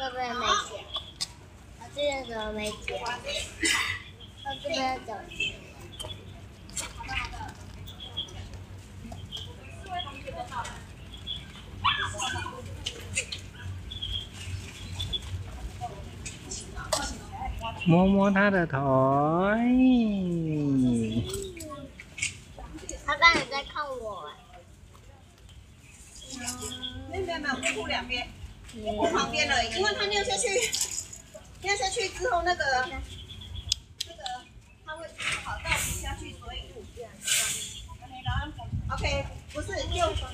这边没剪，我这边怎么没剪？我这边怎么？摸摸他的头，他刚才在看我，没有没有没有，不铺两边，不旁边了，因为它尿下去，尿下去之后那个那个它会跑到底下去，所以 OK，不是就。